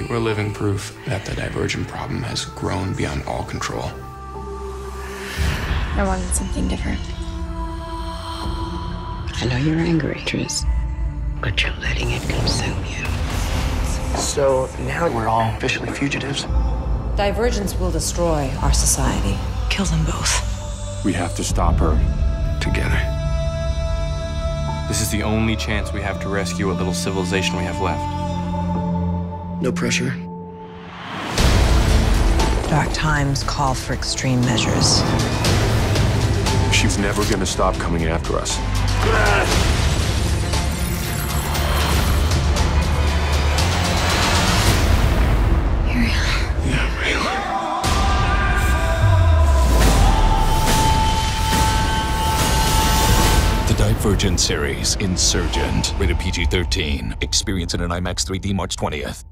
You are living proof that the divergent problem has grown beyond all control. I wanted something different. I know you're angry, Tris, but you're letting it consume you. So now that we're all officially fugitives. Divergence will destroy our society. Kill them both. We have to stop her. Together. This is the only chance we have to rescue what little civilization we have left. No pressure. Dark times call for extreme measures. She's never gonna stop coming after us. Yeah, really. The Divergent series, Insurgent, rated PG 13. Experience it in IMAX 3D March 20th.